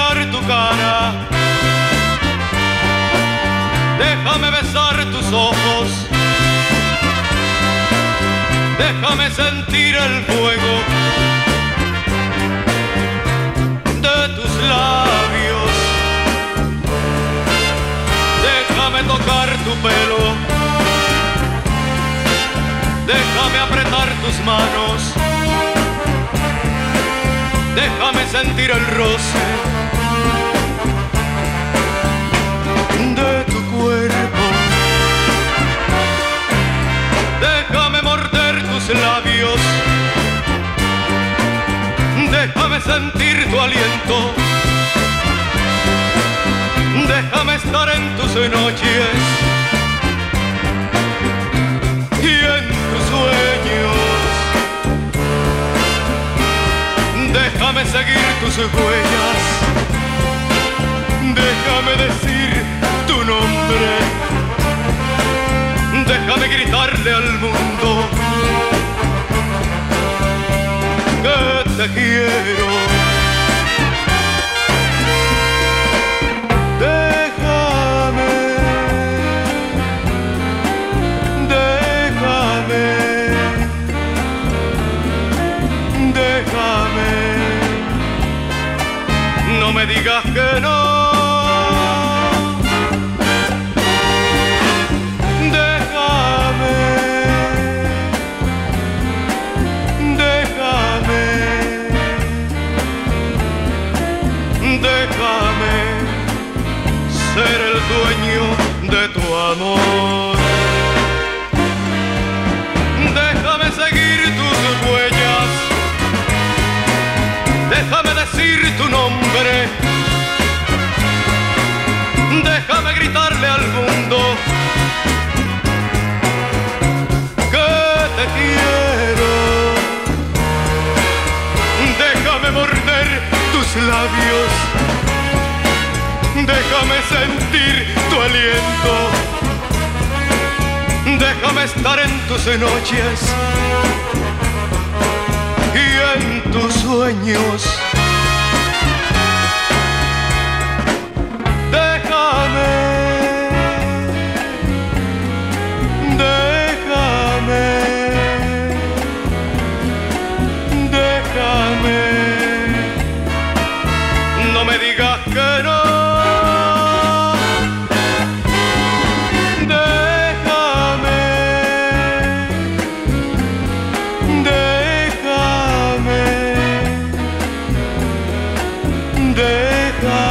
Mirar tu cara. Déjame besar tus ojos. Déjame sentir el fuego de tus labios. Déjame tocar tu pelo. Déjame apretar tus manos. Déjame sentir el roce Sentir tu aliento. Déjame estar en tus noches y en tus sueños. Déjame seguir tus huellas. Déjame decir tu nombre. Déjame gritarle al mundo que te quiero. Digas que no. Déjame, déjame, déjame ser el dueño de tu amor. Labios. Déjame sentir tu aliento. Déjame estar en tus noches y en tus sueños. day.